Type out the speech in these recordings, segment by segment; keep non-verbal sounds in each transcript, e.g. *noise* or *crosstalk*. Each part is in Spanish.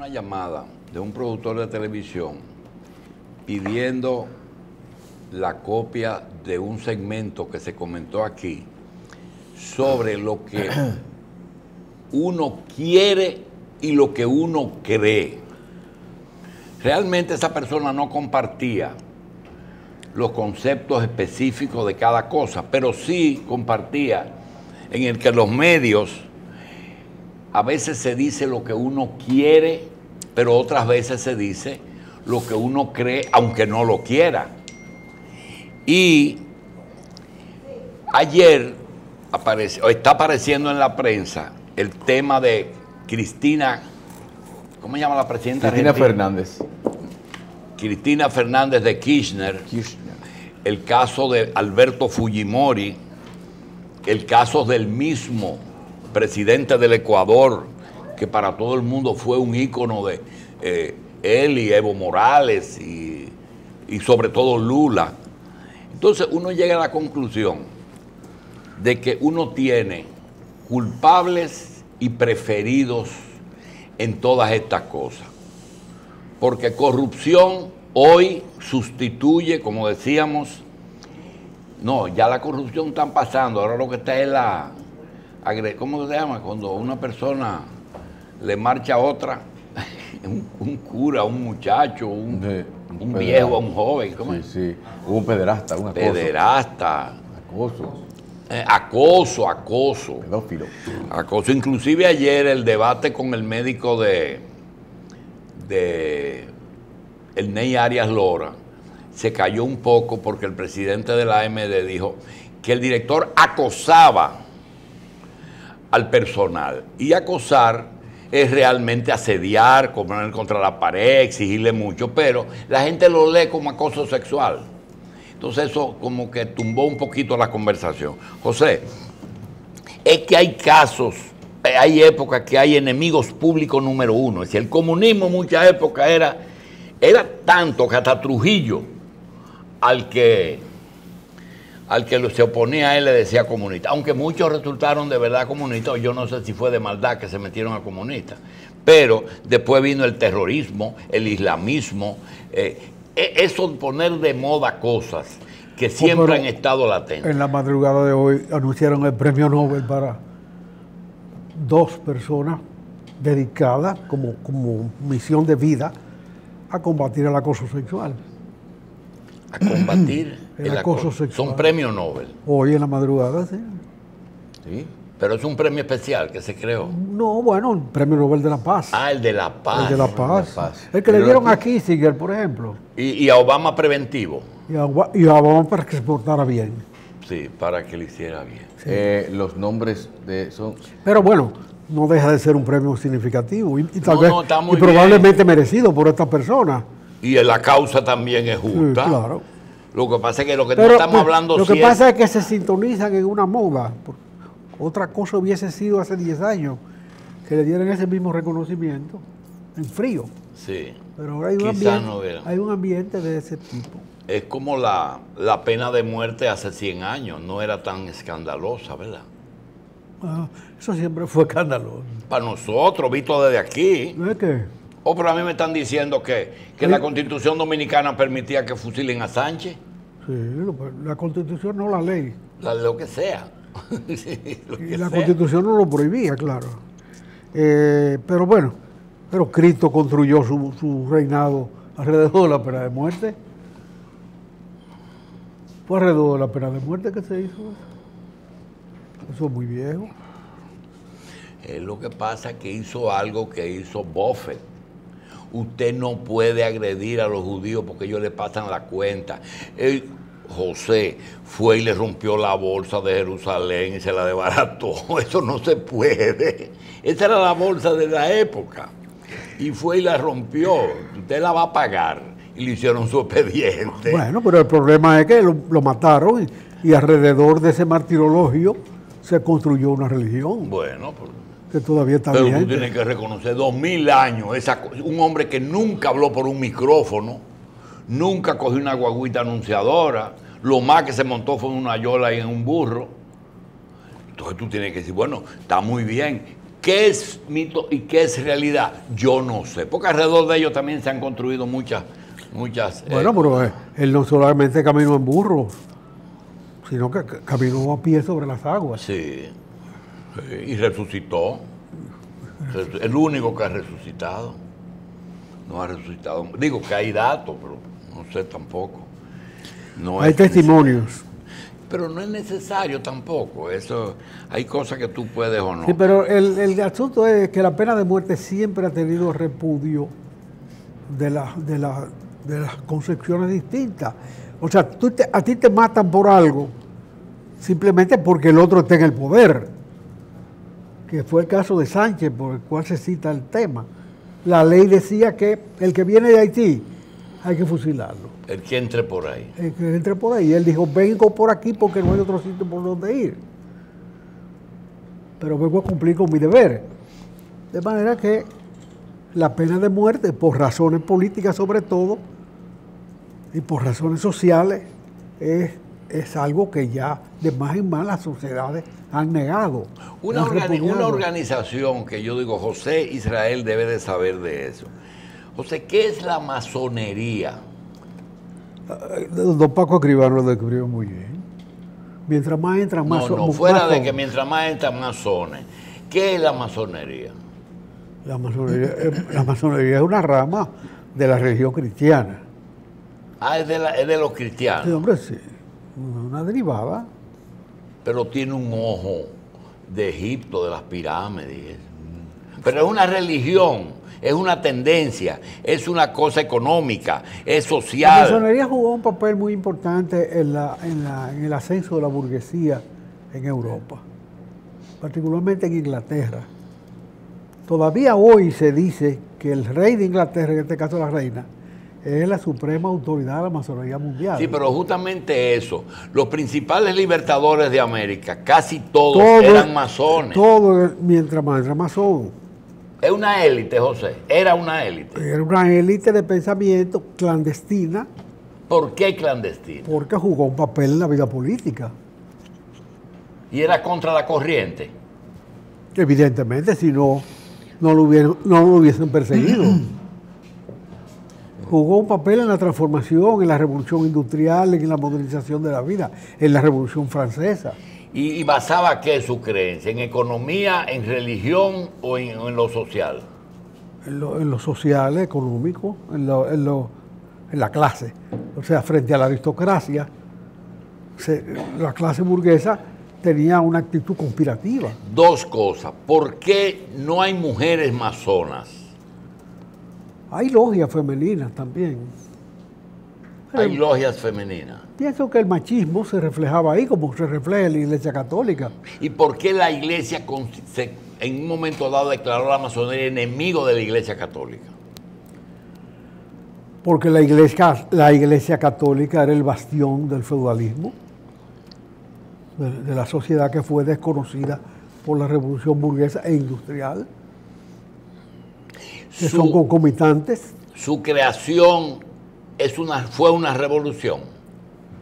una llamada de un productor de televisión pidiendo la copia de un segmento que se comentó aquí sobre lo que *clears throat* uno quiere y lo que uno cree. Realmente esa persona no compartía los conceptos específicos de cada cosa, pero sí compartía en el que los medios a veces se dice lo que uno quiere, pero otras veces se dice lo que uno cree, aunque no lo quiera. Y ayer apareció, está apareciendo en la prensa el tema de Cristina, ¿cómo se llama la presidenta? Cristina argentina? Fernández. Cristina Fernández de Kirchner, Kirchner. el caso de Alberto Fujimori, el caso del mismo presidente del Ecuador, que para todo el mundo fue un ícono de eh, él y Evo Morales y, y sobre todo Lula. Entonces uno llega a la conclusión de que uno tiene culpables y preferidos en todas estas cosas. Porque corrupción hoy sustituye, como decíamos, no, ya la corrupción está pasando, ahora lo que está es la, ¿cómo se llama? Cuando una persona le marcha otra, *laughs* un, un cura, un muchacho, un, un un viejo, un joven, ¿cómo Sí, es? sí. Hubo un pederasta, un acoso. Pederasta, Acoso. eh, acoso, acoso. Pedófilo. Acoso. Inclusive ayer el debate con el médico de, de el Ney Arias Lora se cayó un poco porque el presidente de la AMD dijo que el director acosaba al personal. Y acosar es realmente asediar, poner contra la pared, exigirle mucho, pero la gente lo lee como acoso sexual. Entonces eso como que tumbó un poquito la conversación. José, es que hay casos, eh, hay épocas que hay enemigos públicos número uno. Es decir, el comunismo en muchas épocas era, era tanto que hasta Trujillo, al que, al que se oponía a él le decía comunista. Aunque muchos resultaron de verdad comunistas, yo no sé si fue de maldad que se metieron a comunistas. Pero después vino el terrorismo, el islamismo, eh, e- eso poner de moda cosas que siempre pero han estado latentes. En la madrugada de hoy anunciaron el premio Nobel para dos personas dedicadas como, como misión de vida a combatir el acoso sexual. a combatir El el, acoso acoso. sexual. Son premios Nobel, Hoy en la madrugada, sí. Sí. pero es un premio especial que se creó. No, bueno, el premio Nobel de la Paz. Ah, el de la paz. el de la paz. Paz. El que le dieron a aquí- Kissinger, por ejemplo. Y, y a Obama preventivo. Y a, y a Obama para que se portara bien. Sí, para que le hiciera bien. Eh, los nombres de son Pero bueno, no deja de ser un premio significativo y, y tal No, vez no, y probablemente merecido por esta persona. Y la causa también es justa. Sí, claro. Lo que pasa es que lo que no estamos pues, hablando lo que si pasa es que se sintonizan en una moda. Otra cosa hubiese sido hace 10 años que le dieran ese mismo reconocimiento en frío. Sí. Pero ahora hay un, ambiente, no hay un ambiente de ese tipo. Es como la, la pena de muerte hace 100 años. No era tan escandalosa, ¿verdad? Ah, eso siempre fue escandaloso. Para nosotros, visto desde aquí. ¿No es que? O pero a mí me están diciendo que, que Sí. la constitución dominicana permitía que fusilen a Sánchez. Sí, la constitución no la ley. La- lo que sea. *laughs* Sí, lo Y la sea. constitución no lo prohibía, claro. Eh, pero bueno, pero Cristo construyó su, su reinado alrededor de la pena de muerte. Fue alrededor de la pena de muerte que se hizo eso. Eso es muy viejo. Es lo que pasa que hizo algo que hizo Buffett. Usted no puede agredir a los judíos porque ellos le pasan la cuenta. José fue y le rompió la bolsa de Jerusalén y se la desbarató. *laughs* Eso no se puede. Esa era la bolsa de la época. Y fue y la rompió. Usted la va a pagar. Y le hicieron su expediente. Bueno, pero el problema es que lo, lo mataron y, y alrededor de ese martirologio se construyó una religión Bueno, pues, que todavía está Pero tú vigente. tienes que reconocer, dos mil años, esa un hombre que nunca habló por un micrófono, nunca cogió una guaguita anunciadora, lo más que se montó fue una yola y en un burro. Entonces tú tienes que decir, bueno, está muy bien, ¿Qué es mito y qué es realidad? Yo no sé, porque alrededor de ellos también se han construido muchas, muchas... eh, Bueno, pero eh, él no solamente caminó en burro, sino que ca- caminó a pie sobre las aguas. sí, y resucitó. Resu- El único que ha resucitado. No ha resucitado. Digo que hay datos, pero no sé tampoco. No Hay es testimonios. Pero no es necesario tampoco. Eso, hay cosas que tú puedes o no. Sí, pero el, el asunto es que la pena de muerte siempre ha tenido repudio de, la- de, la- de las concepciones distintas. O sea, tú te- a ti te matan por algo simplemente porque el otro está en el poder, que fue el caso de Sánchez, por el cual se cita el tema. La ley decía que el que viene de Haití hay que fusilarlo. El que entre por ahí. El que entre por ahí. Él dijo, vengo por aquí porque no hay otro sitio por donde ir. Pero vengo a cumplir con mi deber. De manera que la pena de muerte, por razones políticas sobre todo, y por razones sociales, es, es algo que ya de más en más las sociedades han negado. Una, han organi- repudiado. una organización que yo digo, José Israel debe de saber de eso. José, ¿qué es la masonería? Eh, Don Paco Escribano lo describió muy bien. Mientras más entran más No, no, más fuera de que mientras más entran masones. ¿Qué es la masonería? La masonería, eh, la masonería es una rama de la religión cristiana. Ah, es de, la- es de los Sí, cristianos, hombre, sí. Una derivada. pero tiene un ojo de Egipto, de las pirámides. Pero es una religión, es una tendencia, es una cosa económica, es La social. masonería jugó un papel muy importante en, la- en la- en el ascenso de la burguesía en Europa, particularmente en Inglaterra. Todavía hoy se dice que el rey de Inglaterra, en este caso la reina, es la suprema autoridad de la masonería mundial. Sí, pero justamente eso, los principales libertadores de América, casi todos Todo- eran masones. Todo, es- mientras más era masón. Es una élite, José, era una élite. Era una élite de pensamiento clandestina ¿Por qué clandestino? porque jugó un papel en la vida política. Y era contra la corriente. Evidentemente, si no, no lo, hubieran- no lo hubiesen perseguido. *clears throat* Jugó un papel en la transformación, en la revolución industrial, en la modernización de la vida, en la revolución francesa. ¿Y, y basaba qué su creencia? ¿En economía, en religión o en, lo social? En lo, en lo social, económico, en, lo- en lo- en la clase. O sea, frente a la aristocracia, se- la clase burguesa tenía una actitud conspirativa. Dos cosas. ¿Por qué no hay mujeres masonas? Hay logias femeninas también. Hay logias femeninas. Pienso que el machismo se reflejaba ahí como se refleja en la Iglesia Católica. ¿Y por qué la iglesia se- en un momento dado declaró a la masonería enemigo de la iglesia católica? Porque la iglesia, la iglesia católica era el bastión del feudalismo, de, de la sociedad que fue desconocida por la revolución burguesa e industrial, que son Su, concomitantes, su creación es una, fue una revolución.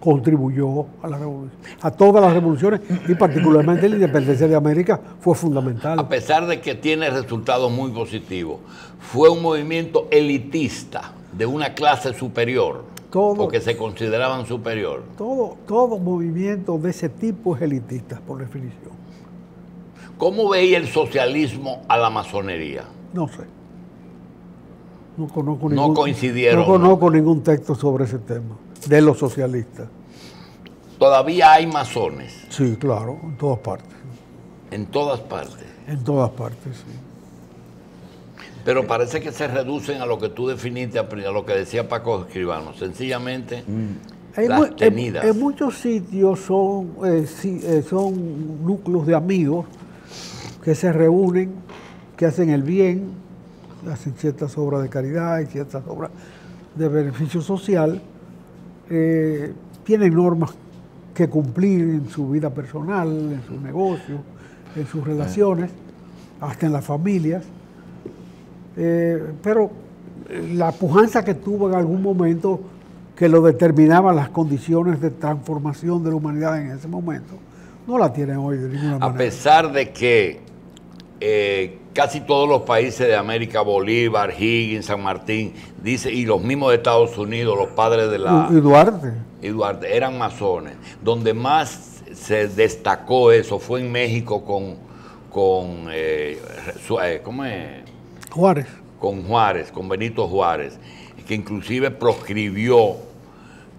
contribuyó a la revolución, a todas las revoluciones y particularmente la independencia de América fue A fundamental. pesar de que tiene resultados muy positivos, fue un movimiento elitista de una clase superior, Todo. porque se consideraban superior. Todo, todo movimiento de ese tipo es elitista, por definición. ¿Cómo veía el socialismo a la masonería? No sé. No conozco No ningún, coincidieron, No conozco ningún texto sobre ese tema, de los socialistas. Todavía hay masones Sí, claro, en todas partes. en todas partes, En todas partes, sí. pero parece que se reducen a lo que tú definiste, a lo que decía Paco Escribano, sencillamente En, las en- tenidas. en muchos sitios son, eh, sí, eh, son núcleos de amigos que se reúnen, que hacen el bien, hacen ciertas obras de caridad y ciertas obras de beneficio social, eh, tienen normas que cumplir en su vida personal, en su negocio, en sus relaciones, hasta en las familias. Eh, pero eh, la pujanza que tuvo en algún momento que lo determinaban las condiciones de transformación de la humanidad en ese momento, no la tienen hoy de ninguna A manera. pesar de que eh, casi todos los países de América, Bolívar, Higgins, San Martín, dice, y los mismos de Estados Unidos, los padres de la... Y Duarte. y Duarte eran masones. Donde más se destacó eso fue en México con, con eh, eh, ¿cómo es? Juárez. con Juárez, con Benito Juárez, que inclusive proscribió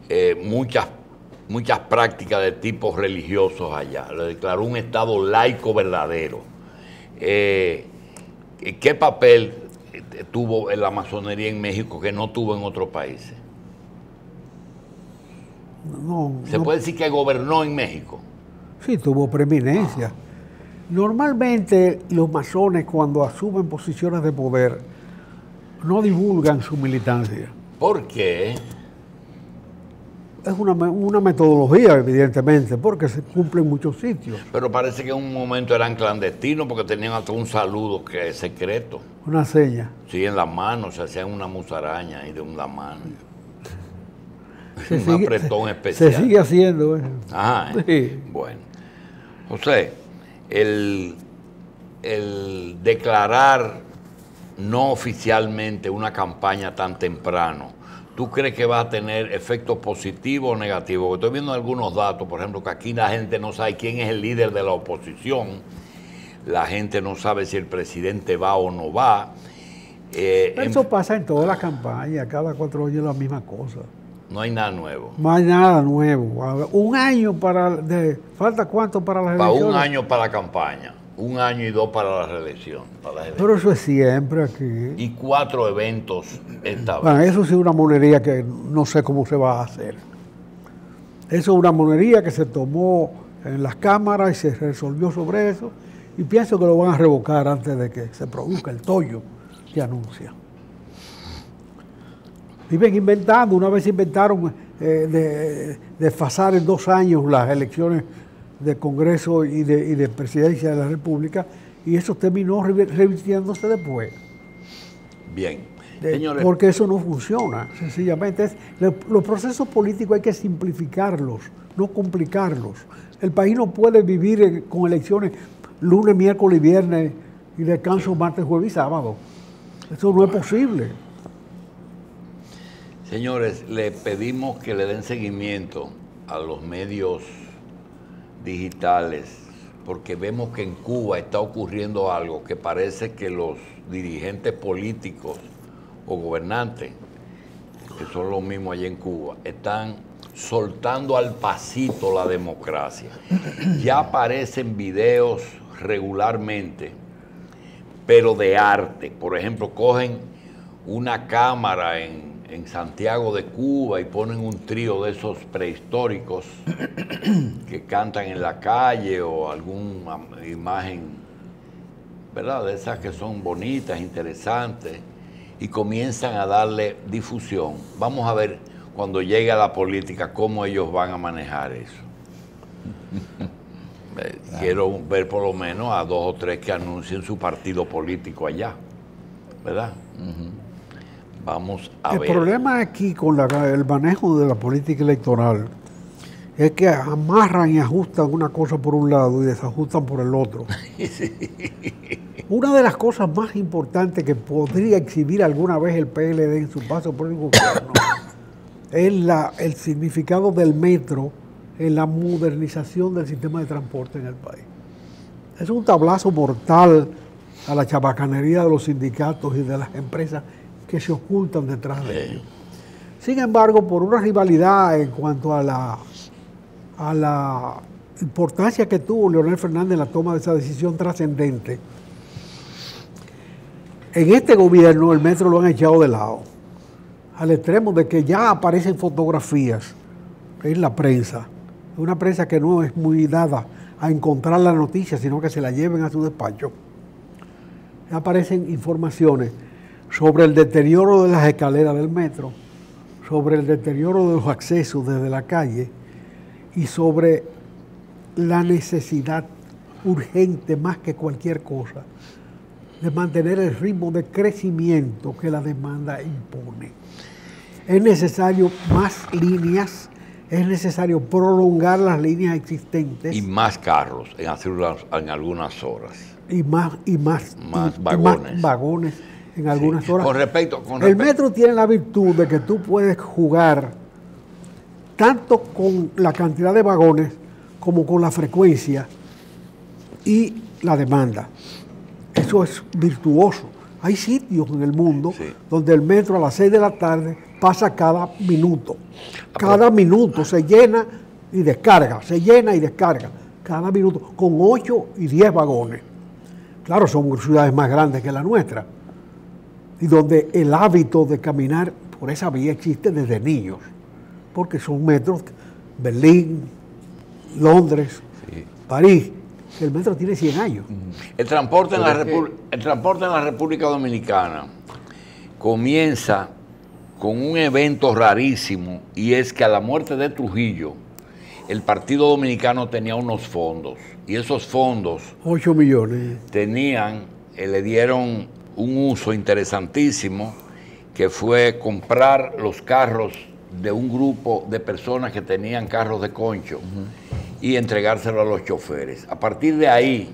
eh, muchas, muchas prácticas de tipos religiosos allá. Le declaró un Estado laico verdadero. Eh, ¿Qué papel tuvo la masonería en México que no tuvo en otros países? No, ¿Se no- puede decir que gobernó en México? Sí, tuvo preeminencia. Normalmente los masones cuando asumen posiciones de poder no divulgan su militancia. ¿Por qué? Es una, una metodología, evidentemente, porque se cumple en muchos sitios. Pero parece que en un momento eran clandestinos porque tenían hasta un saludo que es secreto. Una seña. Sí, en la mano, se hacían una musaraña y de una mano. Se un sigue- apretón especial. Se sigue haciendo. ¿eh? Ajá. Sí. Bueno. José, el, el declarar no oficialmente una campaña tan temprano, ¿tú crees que va a tener efectos positivos o negativos? Porque Estoy viendo algunos datos, por ejemplo, que aquí la gente no sabe quién es el líder de la oposición, la gente no sabe si el presidente va o no va. Eh, en- Eso pasa en todas las campañas, cada cuatro años la misma cosa. no hay nada nuevo. No hay nada nuevo. Un año para... De, ¿Falta cuánto para las Para elecciones? un año para la campaña, un año y dos para la reelección. para elecciones. Pero eso es siempre aquí. y cuatro eventos esta vez. Bueno, eso sí es una monería que no sé cómo se va a hacer. Eso es una monería que se tomó en las cámaras y se resolvió sobre eso. Y pienso que lo van a revocar antes de que se produzca el tollo que anuncia. Viven inventando, una vez inventaron eh, de, desfasar en dos años las elecciones de Congreso y de, y de Presidencia de la República, y eso terminó revi- revirtiéndose después. Bien. De- Señores, porque eso no funciona, sencillamente. Es, los procesos políticos hay que simplificarlos, no complicarlos. El país no puede vivir en- con elecciones lunes, miércoles y viernes y descanso martes, jueves y sábado. Eso no es posible. señores, le pedimos que le den seguimiento a los medios digitales, porque vemos que en Cuba está ocurriendo algo que parece que los dirigentes políticos o gobernantes, que son los mismos allá en Cuba, están soltando al pasito la democracia. Ya aparecen videos regularmente, pero de arte. Por ejemplo, cogen una cámara en, en Santiago de Cuba y ponen un trío de esos prehistóricos *coughs* que cantan en la calle o alguna imagen, ¿verdad? De esas que son bonitas, interesantes, y comienzan a darle difusión. Vamos a ver cuando llegue a la política cómo ellos van a manejar eso. *laughs* Eh, Quiero ver por lo menos a dos o tres que anuncien su partido político allá, ¿verdad? Vamos a el ver. problema aquí con la- el manejo de la política electoral es que amarran y ajustan una cosa por un lado y desajustan por el otro. *laughs* Una de las cosas más importantes que podría exhibir alguna vez el PLD en su paso por el gobierno *coughs* es la- el significado del metro en la modernización del sistema de transporte en el país. Es un tablazo mortal a la chabacanería de los sindicatos y de las empresas que se ocultan detrás de ellos. Sin embargo, por una rivalidad en cuanto a la, a la importancia que tuvo Leonel Fernández en la toma de esa decisión trascendente, en este gobierno el metro lo han echado de lado, al extremo de que ya aparecen fotografías en la prensa, una prensa que no es muy dada a encontrar la noticia, sino que se la lleven a su despacho. Aparecen informaciones sobre el deterioro de las escaleras del metro, sobre el deterioro de los accesos desde la calle y sobre la necesidad urgente más que cualquier cosa de mantener el ritmo de crecimiento que la demanda impone. Es necesario más líneas es necesario prolongar las líneas existentes Y más carros en, en algunas horas. y más y más, Más y- y vagones. vagones en algunas horas. Con respecto, con el respecto- metro tiene la virtud de que tú puedes jugar tanto con la cantidad de vagones como con la frecuencia y la demanda. Eso es virtuoso. Hay sitios en el mundo Sí. donde el metro a las 6 de la tarde pasa cada minuto. Cada minuto se llena y descarga, se llena y descarga. Cada minuto, con 8 y 10 vagones. Claro, son ciudades más grandes que la nuestra. Y donde el hábito de caminar por esa vía existe desde niños. Porque son metros, Berlín, Londres, París, el metro tiene 100 años. El transporte, en la Pero es que- Repu- el transporte en la República Dominicana comienza con un evento rarísimo y es que a la muerte de Trujillo, el Partido Dominicano tenía unos fondos y esos fondos 8 millones. tenían, eh, le dieron un uso interesantísimo que fue comprar los carros de un grupo de personas que tenían carros de concho y entregárselo a los choferes. A partir de ahí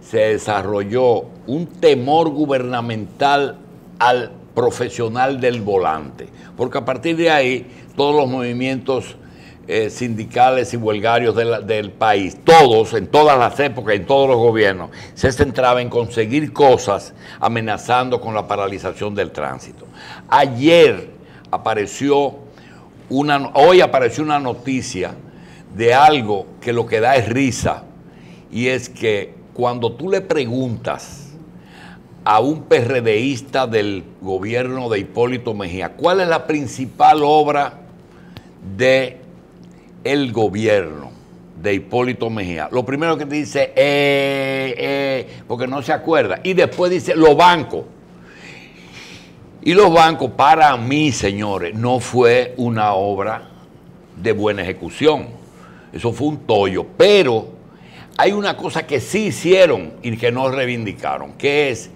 se desarrolló un temor gubernamental al profesional del volante, porque a partir de ahí todos los movimientos eh, sindicales y huelgarios de la- del país, todos, en todas las épocas, en todos los gobiernos, se centraba en conseguir cosas amenazando con la paralización del tránsito. Ayer apareció una, hoy apareció una noticia de algo que lo que da es risa, y es que cuando tú le preguntas a un PRDista del gobierno de Hipólito Mejía, ¿cuál es la principal obra de el gobierno de Hipólito Mejía? Lo primero que dice, eh, eh, porque no se acuerda, y después dice, los bancos. Y los bancos, para mí, señores, no fue una obra de buena ejecución. Eso fue un tollo. Pero hay una cosa que sí hicieron y que no reivindicaron, que es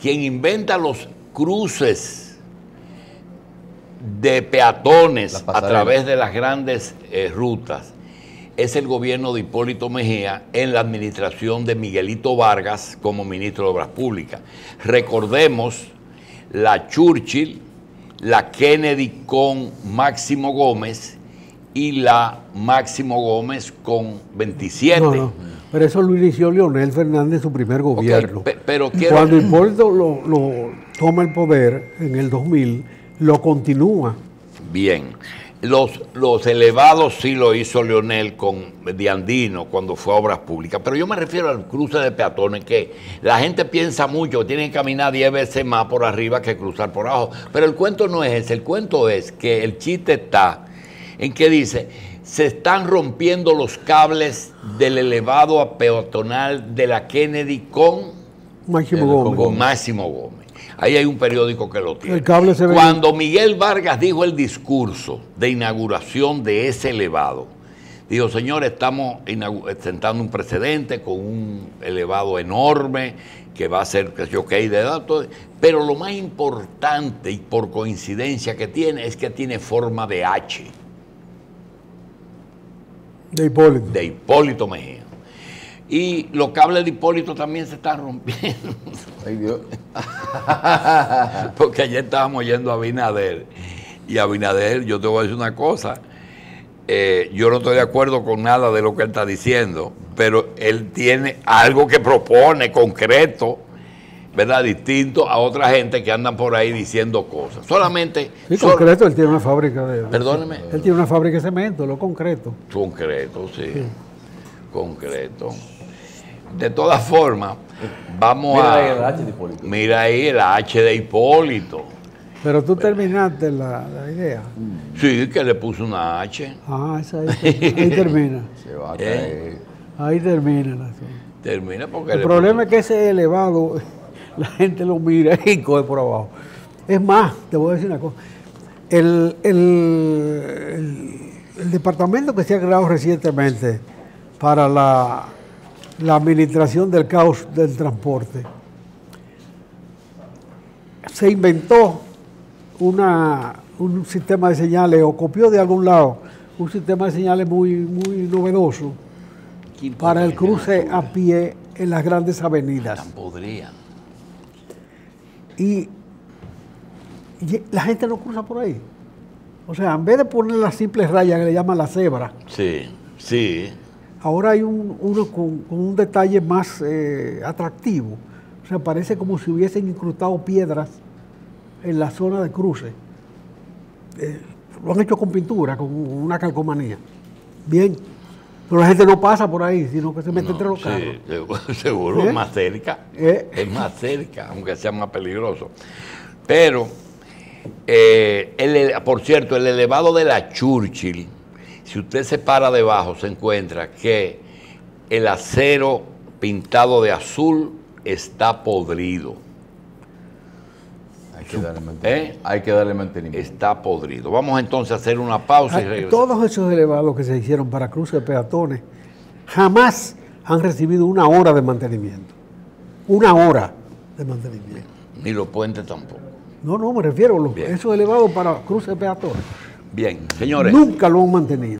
quien inventa los cruces de peatones a través de las grandes eh, rutas es el gobierno de Hipólito Mejía en la administración de Miguelito Vargas como ministro de Obras Públicas. Recordemos la Churchill, la Kennedy con Máximo Gómez y la Máximo Gómez con 27. No, no. Pero eso lo inició Leonel Fernández, su primer gobierno. pe- pero quiero- Cuando Hipólito lo, lo toma el poder en el 2000, lo continúa. Bien. Los, los elevados sí lo hizo Leonel con Diandino cuando fue a Obras Públicas, pero yo me refiero al cruce de peatones, que la gente piensa mucho tienen que caminar 10 veces más por arriba que cruzar por abajo. Pero el cuento no es ese, el cuento es que el chiste está en que dice, se están rompiendo los cables del elevado a peatonal de la Kennedy con Máximo El- Gómez. con Máximo Gómez. Ahí hay un periódico que lo tiene. El cable se ve- Cuando Miguel Vargas dijo el discurso de inauguración de ese elevado, dijo, señores, estamos sentando un precedente con un elevado enorme que va a ser, que yo, ok, de datos, pero lo más importante y por coincidencia que tiene es que tiene forma de H, De Hipólito. de Hipólito Mejía. Y los cables de Hipólito también se están rompiendo. Ay, Dios. *laughs* Porque ayer estábamos yendo a Abinader. Y Abinader, yo te voy a decir una cosa. eh, yo no estoy de acuerdo con nada de lo que él está diciendo, pero él tiene algo que propone concreto, ¿verdad? Distinto a otra gente que andan por ahí diciendo cosas. Solamente. Sí, sol- concreto, él tiene una fábrica de... Perdóneme. Él tiene una fábrica de cemento, lo concreto. Concreto, sí. Concreto. De todas formas, vamos Mira a. ahí el H de Hipólito. Mira ahí el H de Hipólito. Pero tú terminaste la, la idea. Sí, que le puso una H. Ah, esa ahí, ahí termina. *laughs* Se va a Eh. caer. Ahí termina asunto. Termina porque El le problema es que ese elevado, *laughs* la gente lo mira y coge por abajo. Es más, te voy a decir una cosa. El, el- el- el departamento que se ha creado recientemente para la, la administración del caos del transporte se inventó una, un sistema de señales o copió de algún lado un sistema de señales muy, muy novedoso ¿Qué importa para el cruce a pie en las grandes avenidas. Tan podrían. Y, y la gente no cruza por ahí. O sea, en vez de poner las simples rayas que le llaman la cebra, Sí, sí. Ahora hay un, uno con, con un detalle más eh, atractivo. O sea, parece como si hubiesen incrustado piedras en la zona de cruce. Eh, lo han hecho con pintura, con una calcomanía. Bien. Pero la gente no pasa por ahí, sino que se mete No, entre los sí, carros. seguro, *laughs* seguro, ¿Eh? es más cerca. ¿Eh? Es más cerca, aunque sea más peligroso. Pero, eh, el por cierto, el elevado de la Churchill, si usted se para debajo, se encuentra que el acero pintado de azul está podrido. Hay que darle mantenimiento. ¿Eh? Hay que darle mantenimiento. Está podrido. Vamos entonces a hacer una pausa y regresamos. Todos esos elevados que se hicieron para cruces de peatones jamás han recibido una hora de mantenimiento. Una hora de mantenimiento. Ni los puentes tampoco. No, no, me refiero a los, esos elevados para cruces de peatones. Bien, señores. Nunca lo han mantenido.